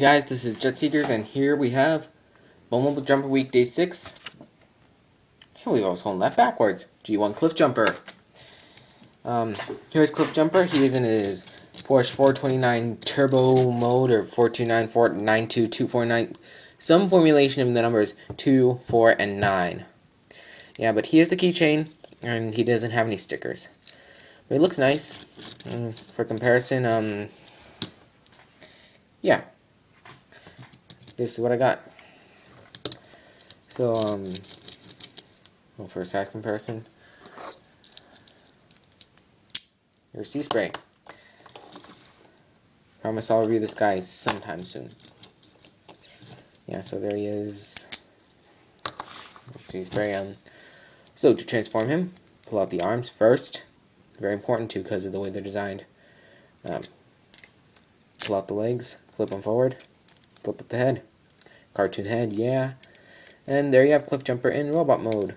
guys, this is Jet Seekers, and here we have Bumblebee Jumper Week Day 6. Can't believe I was holding that backwards. G1 Cliff Jumper. Um, here's Cliff Jumper. He is in his Porsche 429 Turbo mode, or 429492249. Some formulation of the numbers 2, 4, and 9. Yeah, but he has the keychain, and he doesn't have any stickers. But it looks nice. Mm, for comparison, um, yeah basically what I got. So, um, well, for a size comparison, here's Seaspray. Promise I'll review this guy sometime soon. Yeah, so there he is. Seaspray. Um, so to transform him, pull out the arms first. Very important too because of the way they're designed. Um, pull out the legs, flip them forward, flip up the head. Cartoon head, yeah. And there you have Cliff Jumper in robot mode.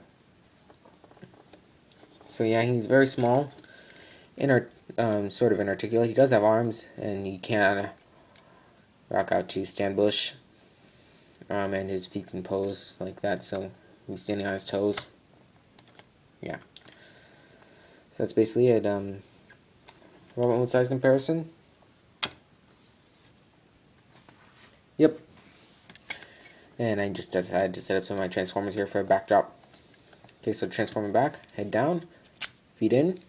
So yeah, he's very small, Inart um, sort of inarticulate. He does have arms, and he can rock out to stand bush. Um, and his feet can pose like that, so he's standing on his toes. Yeah. So that's basically it. Um, robot mode size comparison. Yep. And I just decided to set up some of my transformers here for a backdrop. Okay, so transforming back, head down, feet in,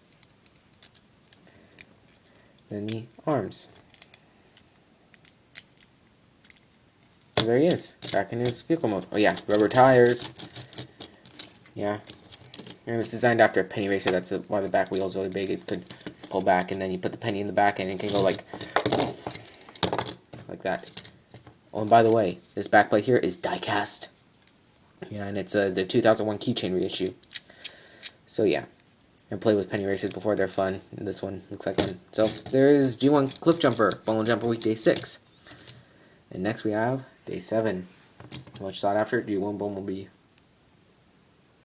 then the arms. So there he is, back in his vehicle mode. Oh yeah, rubber tires. Yeah. And it's designed after a penny racer, that's why the back wheel is really big. It could pull back and then you put the penny in the back and it can go like like that. Oh, and by the way, this backplate here is die-cast. Yeah, and it's uh, the 2001 keychain reissue. So yeah, and played with penny races before, they're fun. And this one looks like one. So there's G1 Cliff Jumper, Bumble Jumper Week Day 6. And next we have Day 7. Much sought after, G1 Bumblebee.